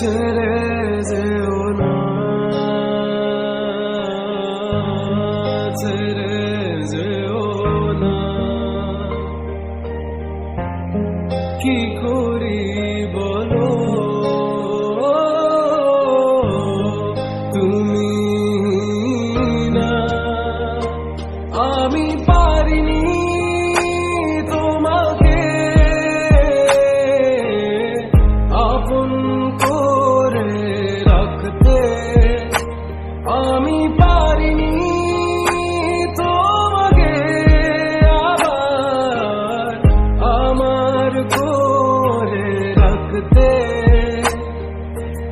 Tereze ona আমি পারিনি তোমাকে আবার আমার করে রাখতে।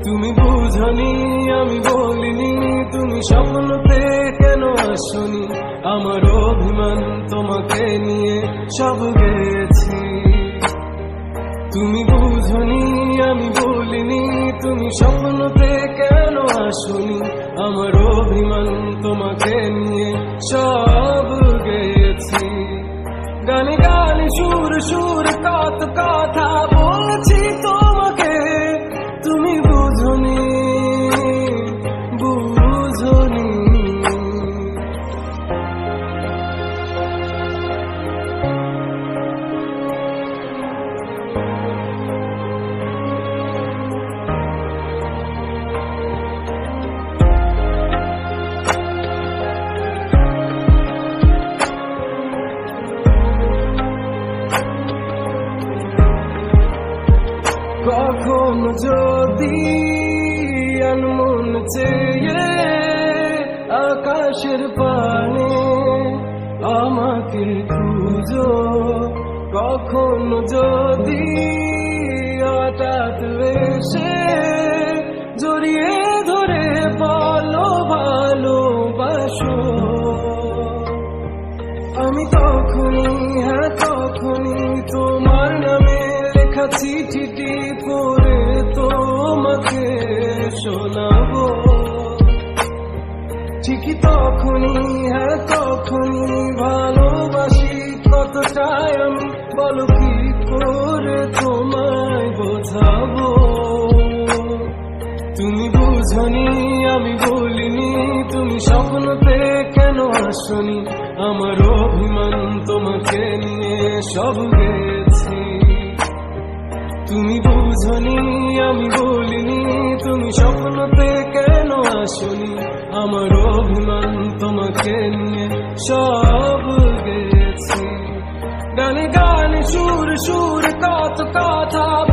তুমি বুঝনি, আমি বলিনি, তুমি স্বপ্নতে কেন আসনি? আমার অভিমান তোমাকে নিয়ে সব গেছি। তুমি বুঝনি, আমি বলিনি, তুমি স্বপ্নতে কেন আসনি? আমার অভিমান তোমাকে কখন যদি আনমন চেয়ে আকাশের পানে আমাকে খুঁজো, কখন যদি হঠাৎ এসে জড়িয়ে ধরে বলো ভালোবাসো আমি তখনই হ্যাঁ তখনই তোমার নামে লেখা চিঠিটি পড়ে তোমাকে শোনাবো ঠিকই তখনই হ্যাঁ তখনই ভালোবাসি কতটাই আমি বলো কি করে তোমায় বোঝাবো তুমি বুঝনি আমি বলিনি তুমি স্বপ্নতে কেন আসনি আমার অভিমান তোমাকে নিয়ে সব গেছি তুমি স্বপ্নতে কেন আসনি আমার অভিমান তোমাকে নিয়ে সব গেছি গান গান সুর সুর, কত কথা